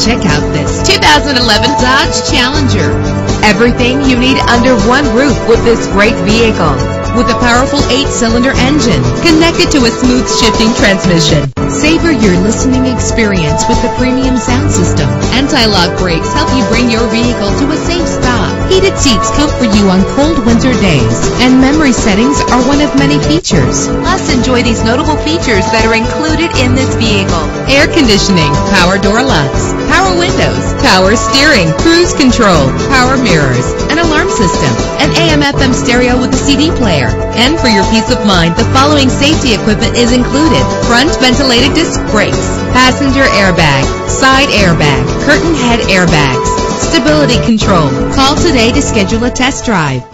Check out this 2011 Dodge Challenger. Everything you need under one roof with this great vehicle. With a powerful eight-cylinder engine connected to a smooth shifting transmission. Savor your listening experience with the premium sound system. Anti-lock brakes help you bring your vehicle to a safe stop. Heated seats comfort you on cold winter days. And memory settings are one of many features. Plus, enjoy these notable features that are included in this vehicle. Air conditioning, power door locks, power windows, power steering, cruise control, power mirrors, an alarm system, an AM FM stereo with a CD player. And for your peace of mind, the following safety equipment is included. Front ventilated disc brakes, passenger airbag, side airbag, curtain head airbags, stability control. Call today to schedule a test drive.